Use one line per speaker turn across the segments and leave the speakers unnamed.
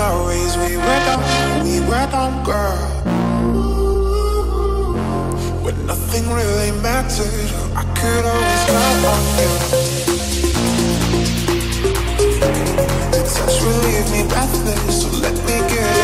the ways we were down, we were down, girl. When nothing really mattered, I could always count on you. Your touch will leave me breathless, so let me get.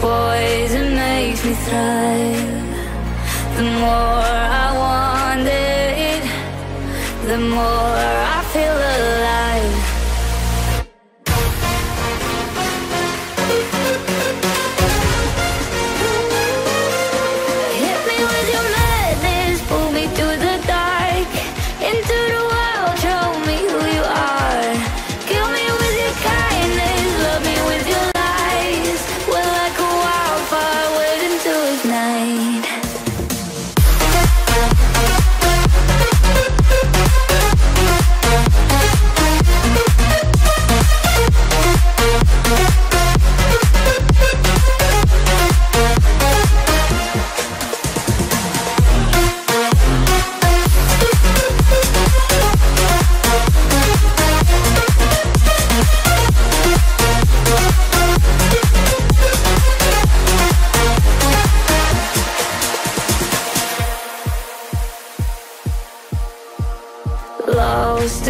poison makes me thrive The more I want it The more I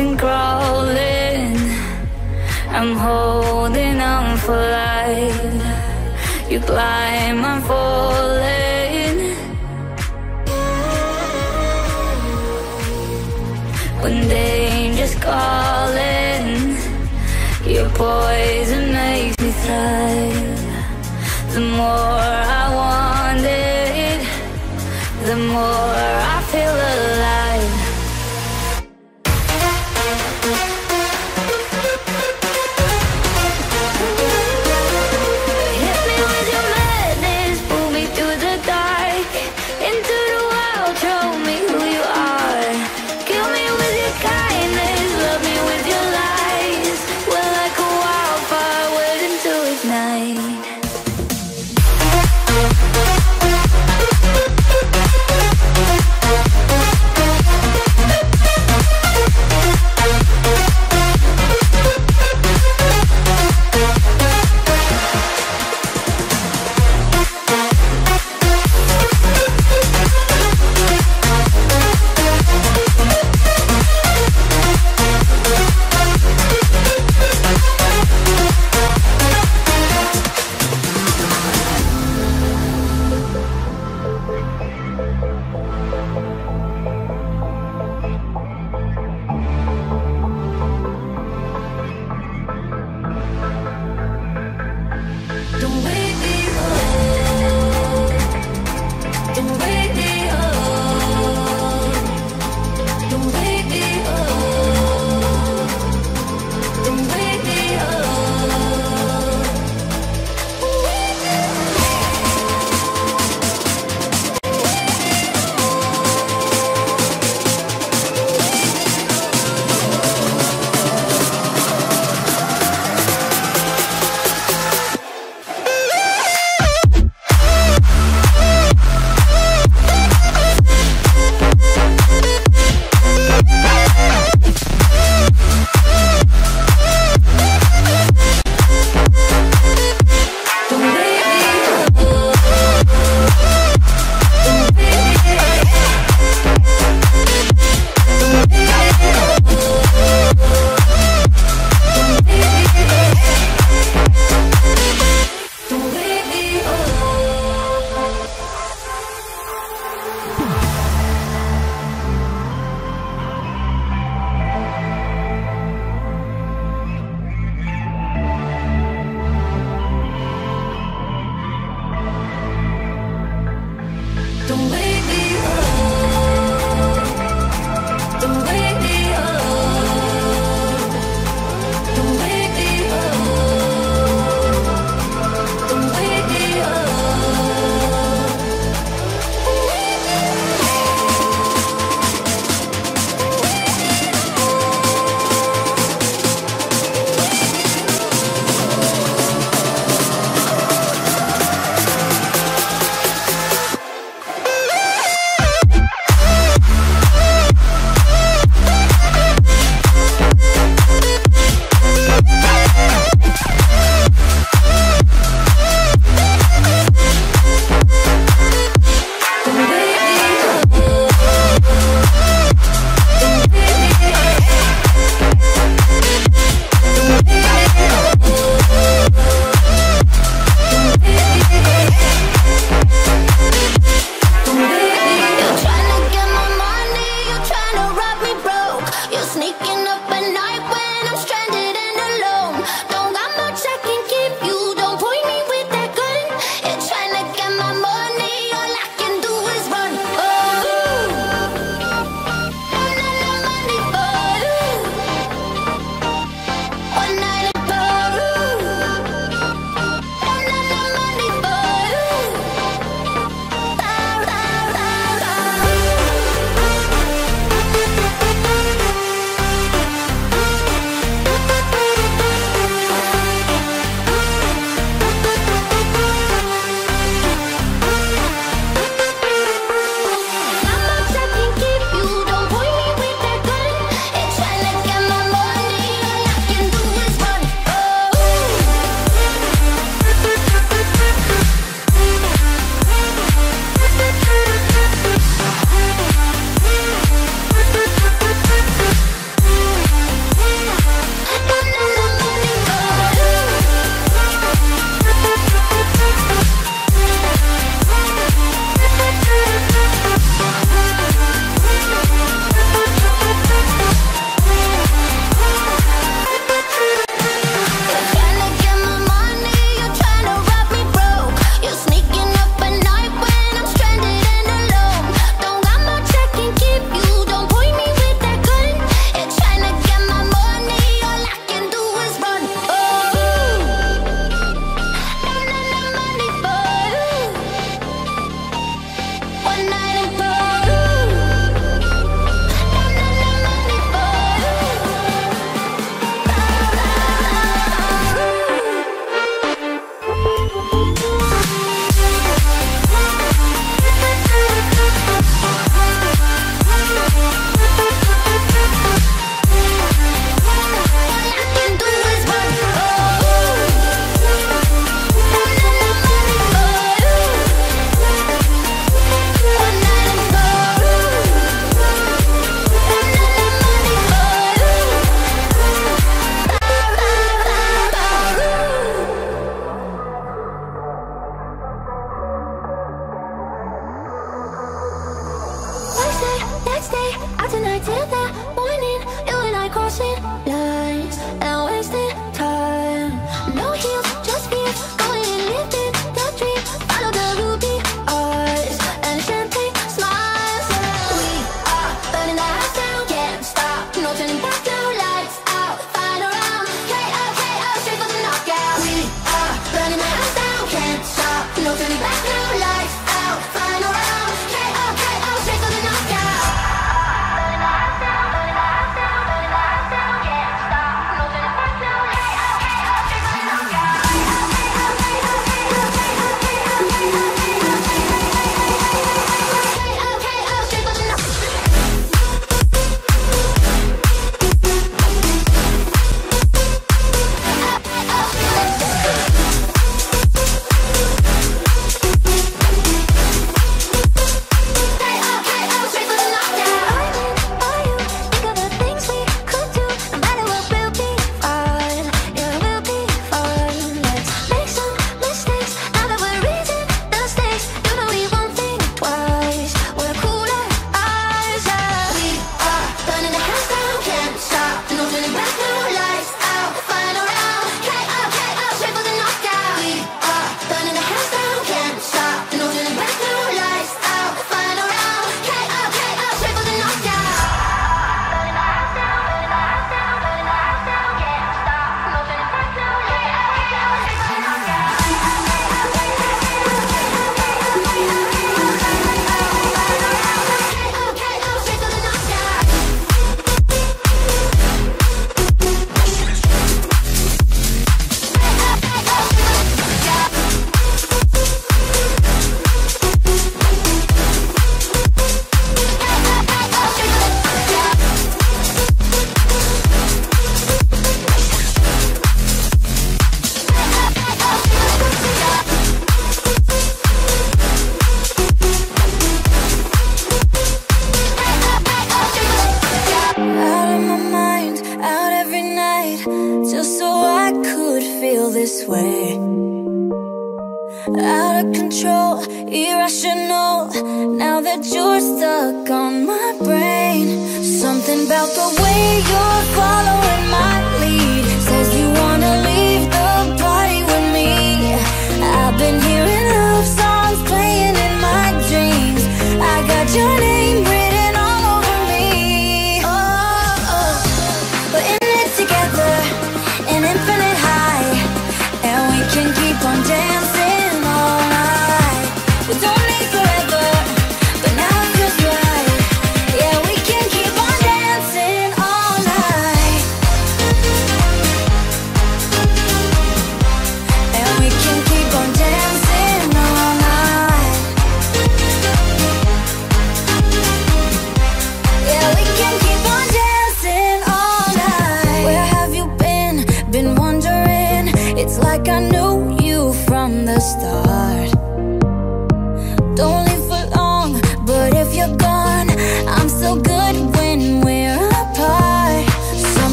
and crawling. I'm holding on for life. You climb, I'm falling. When danger's calling, your boy.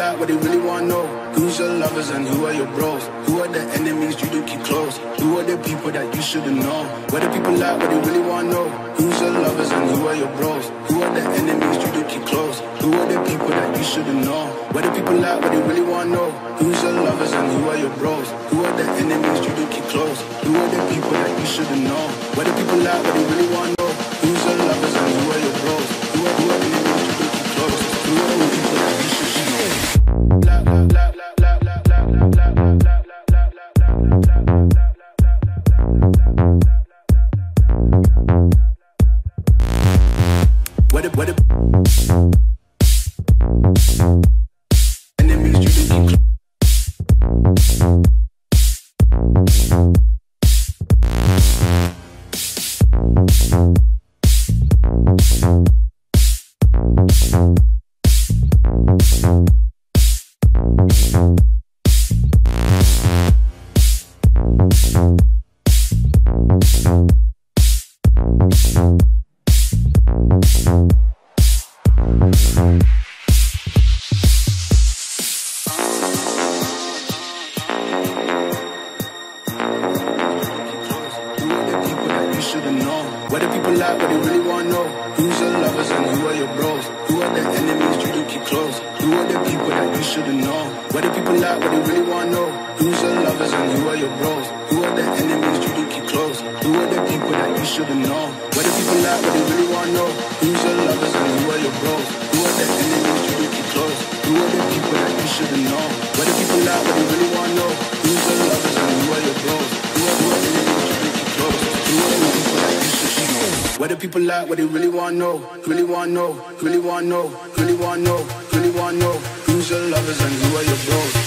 like
what they really wanna know. Who's your lovers and who are your bros? Who are the enemies you do keep close? Who are the people that you shouldn't know? What the people like what they really wanna know? I know. Who's your lovers and who are your bros? Who are the enemies you do keep close? Who are the people that you shouldn't know? Where the people at, what they really wanna know? Who's your lovers and who are your bros? Who are the enemies you do keep close? Who are the people that you shouldn't know? Where the people at, what they really wanna know? Who's your lovers and who are your bros? Who are the enemies you do keep close? Who are the people that you shouldn't know? Where the people at, what they really wanna know? Really wanna know? Really wanna know? Really wanna know? Really wanna know? Who's your lovers and who are your bros?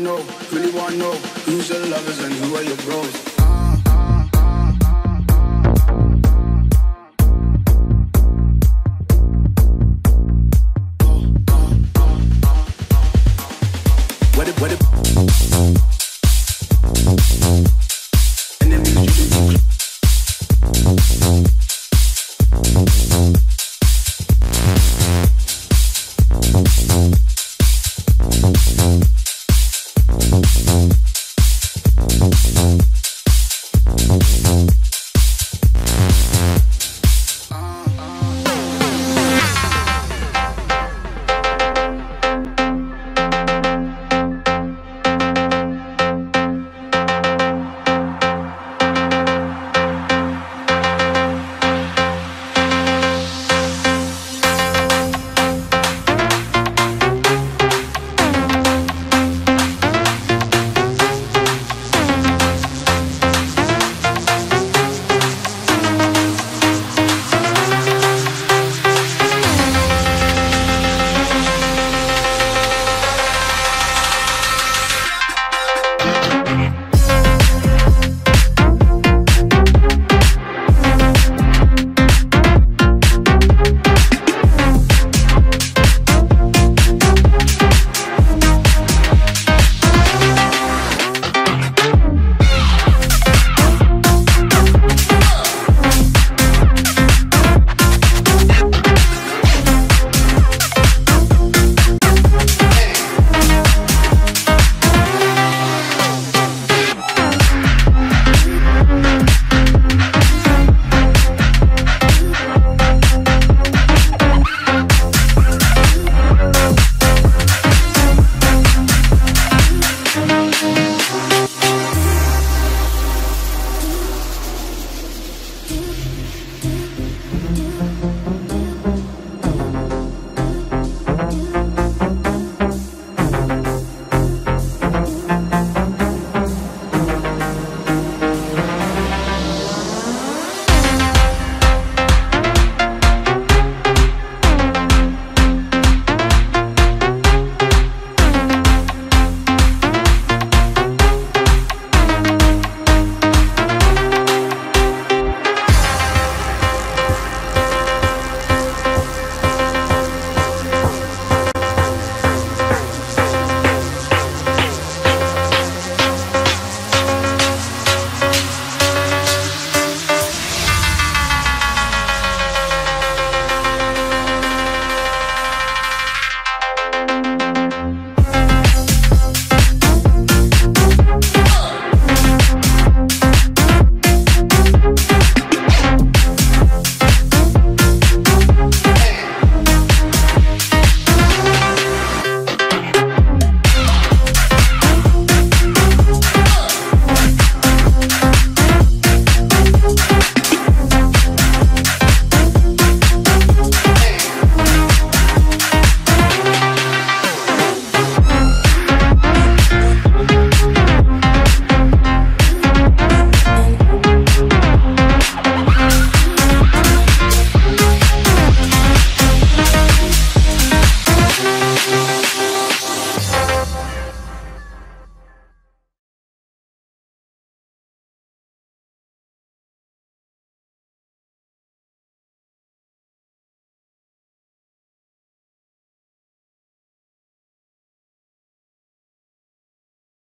know, really wanna know who's your lovers and who are your bros.